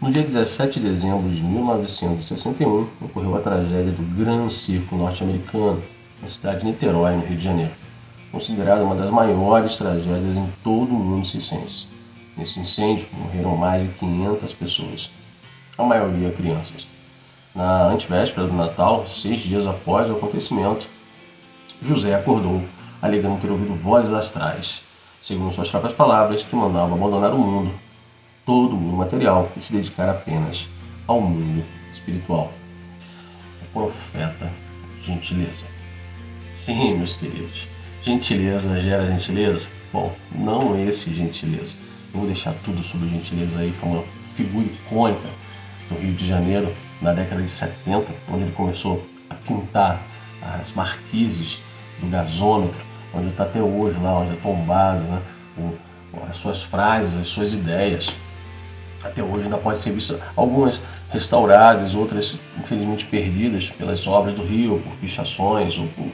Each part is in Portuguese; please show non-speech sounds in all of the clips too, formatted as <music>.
No dia 17 de dezembro de 1961, ocorreu a tragédia do Gran Circo norte-americano, na cidade de Niterói, no Rio de Janeiro, considerada uma das maiores tragédias em todo o mundo circense. Nesse incêndio morreram mais de 500 pessoas, a maioria crianças. Na antevéspera do Natal, seis dias após o acontecimento, José acordou, alegando ter ouvido vozes astrais, segundo suas próprias palavras, que mandavam abandonar o mundo todo o mundo material e se dedicar apenas ao mundo espiritual. O profeta gentileza. Sim, meus queridos, gentileza gera gentileza? Bom, não esse gentileza. Eu vou deixar tudo sobre gentileza aí, foi uma figura icônica do Rio de Janeiro na década de 70, onde ele começou a pintar as marquises do gasômetro, onde está até hoje lá, onde é tombado, né? As suas frases, as suas ideias até hoje ainda pode ser visto algumas restauradas, outras infelizmente perdidas pelas obras do Rio, por pichações ou por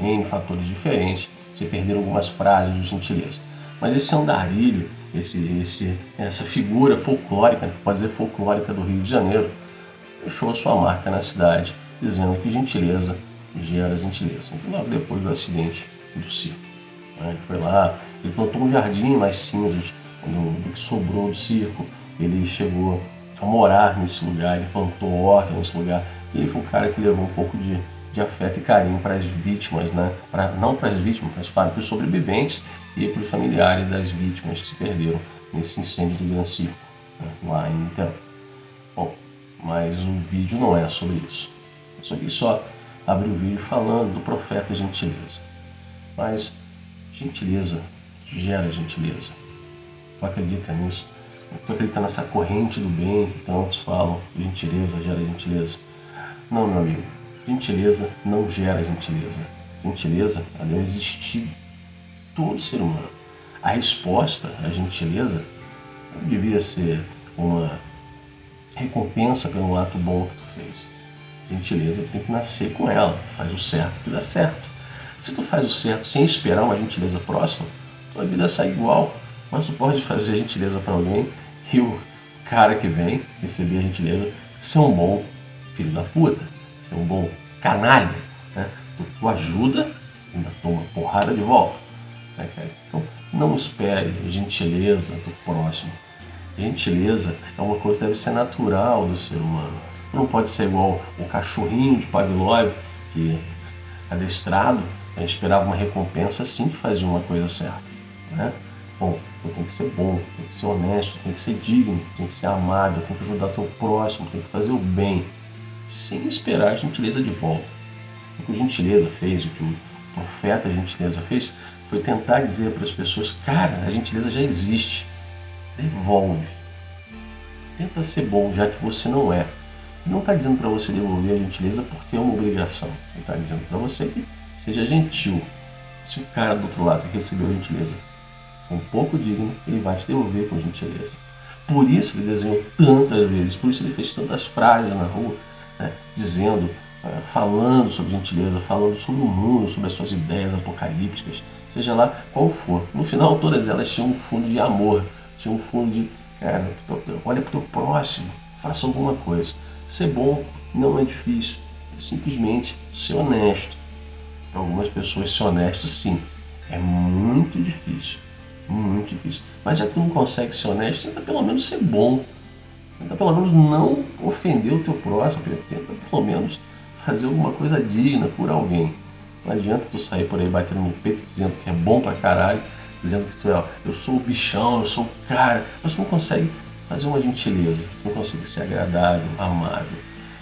N fatores diferentes. Se perderam algumas frases do gentileza. Mas esse andarilho, esse, esse, essa figura folclórica, pode dizer folclórica do Rio de Janeiro, deixou sua marca na cidade, dizendo que gentileza gera gentileza. Logo depois do acidente do circo. Né? Ele foi lá, ele plantou um jardim mais cinzas do, do que sobrou do circo, ele chegou a morar nesse lugar, ele plantou horta nesse lugar. E ele foi um cara que levou um pouco de, de afeto e carinho para as vítimas, né? Pra, não para as vítimas, para os sobreviventes e para os familiares das vítimas que se perderam nesse incêndio do Gran Circo, né? lá em Niterói. Bom, mas o vídeo não é sobre isso. Isso aqui só abre o vídeo falando do profeta gentileza. Mas gentileza gera gentileza. Tu acredita nisso? Tu acredita nessa corrente do bem que tantos falam, gentileza gera gentileza? Não, meu amigo, gentileza não gera gentileza. Gentileza, ela deve existir todo ser humano. A resposta à gentileza devia ser uma recompensa pelo ato bom que tu fez. Gentileza tem que nascer com ela, faz o certo que dá certo. Se tu faz o certo sem esperar uma gentileza próxima, tua vida sai igual. Mas tu pode fazer gentileza para alguém e o cara que vem receber a gentileza ser um bom filho da puta, ser um bom canalha. Né? Tu, tu ajuda e ainda toma porrada de volta. Né, então não espere gentileza do próximo. Gentileza é uma coisa que deve ser natural do ser humano. Não pode ser igual o cachorrinho de Pavlov, que adestrado, gente esperava uma recompensa assim que fazia uma coisa certa. Né? Bom, tu tem que ser bom, tem que ser honesto, tem que ser digno, tem que ser amável, tem que ajudar teu próximo, tem que fazer o bem, sem esperar a gentileza de volta. O que a gentileza fez, o que o profeta a gentileza fez, foi tentar dizer para as pessoas, cara, a gentileza já existe, devolve. Tenta ser bom, já que você não é. Ele não está dizendo para você devolver a gentileza porque é uma obrigação. Ele está dizendo para você que seja gentil. Se o cara do outro lado recebeu a gentileza um pouco digno, ele vai te devolver com gentileza. Por isso ele desenhou tantas vezes, por isso ele fez tantas frases na rua, né, dizendo, uh, falando sobre gentileza, falando sobre o mundo, sobre as suas ideias apocalípticas, seja lá qual for. No final, todas elas tinham um fundo de amor, tinham um fundo de, cara, olha para o teu próximo, faça alguma coisa. Ser bom não é difícil, é simplesmente ser honesto. Para algumas pessoas, ser honesto, sim, é muito difícil. Muito difícil. Mas já que tu não consegue ser honesto, tenta pelo menos ser bom. Tenta pelo menos não ofender o teu próximo. Tenta pelo menos fazer alguma coisa digna por alguém. Não adianta tu sair por aí batendo no peito dizendo que é bom pra caralho, dizendo que tu é, eu sou o bichão, eu sou o cara, mas tu não consegue fazer uma gentileza, tu não consegue ser agradável, amável.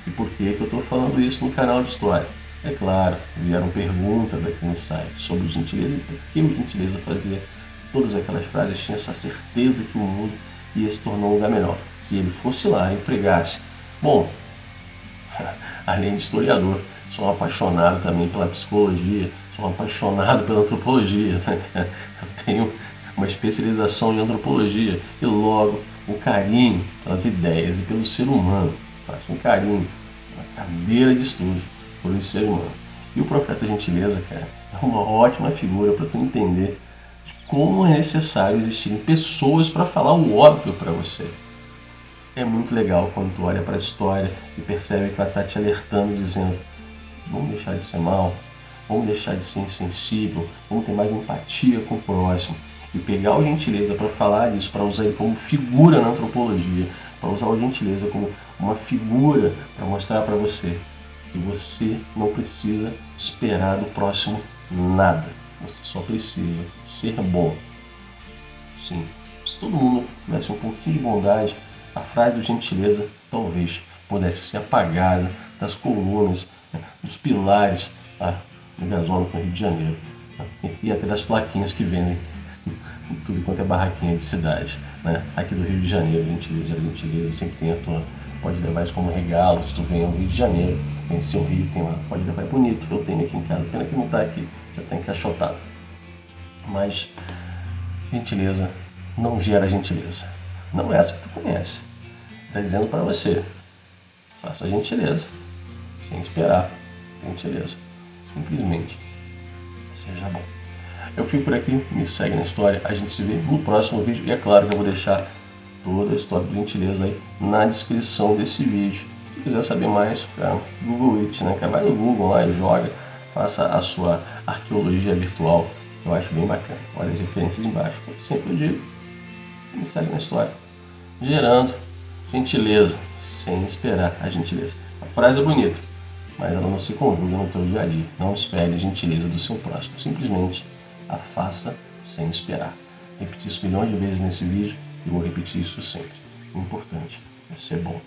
E por que, que eu estou falando isso no canal de história? É claro, vieram perguntas aqui no site sobre gentileza e por que o gentileza fazia todas aquelas frases, tinha essa certeza que o mundo ia se tornar um lugar melhor. Se ele fosse lá e pregasse. Bom, <laughs> além de historiador, sou um apaixonado também pela psicologia, sou um apaixonado pela antropologia. Tá? Eu tenho uma especialização em antropologia e logo um carinho pelas ideias e pelo ser humano. Faço um carinho, uma cadeira de estudo por esse ser humano. E o profeta gentileza, cara, é uma ótima figura para tu entender de como é necessário existirem pessoas para falar o óbvio para você. é muito legal quando tu olha para a história e percebe que ela está te alertando, dizendo: vamos deixar de ser mal, vamos deixar de ser insensível, vamos ter mais empatia com o próximo. E pegar o gentileza para falar disso, para usar ele como figura na antropologia, para usar o gentileza como uma figura para mostrar para você que você não precisa esperar do próximo nada. Você só precisa ser bom. Sim, se todo mundo tivesse um pouquinho de bondade, a frase do gentileza talvez pudesse ser apagada das colunas, né, dos pilares tá, do gasômetro no Rio de Janeiro né, e até das plaquinhas que vendem tudo quanto é barraquinha de cidade. Né? Aqui do Rio de Janeiro, gentileza, gentileza, sempre tem a tua. Pode levar isso como regalo se tu vem ao Rio de Janeiro, conhecer o Rio, tem lá, pode levar, é bonito, eu tenho aqui em casa, pena que não está aqui, já está encaixotado. Mas gentileza não gera gentileza. Não é essa que tu conhece. Está dizendo para você, faça gentileza, sem esperar, gentileza, simplesmente seja bom. Eu fico por aqui, me segue na história, a gente se vê no próximo vídeo e é claro que eu vou deixar toda a história do gentileza aí na descrição desse vídeo. Se quiser saber mais, cara, Google It, né? Vai no Google lá e joga, faça a sua arqueologia virtual. Eu acho bem bacana. Olha as referências embaixo. Como sempre eu digo, me segue na história. Gerando gentileza, sem esperar a gentileza. A frase é bonita, mas ela não se conjuga no teu dia a dia. Não espere a gentileza do seu próximo. Simplesmente a faça sem esperar. Repeti isso milhões de vezes nesse vídeo e vou repetir isso sempre. O importante é ser bom.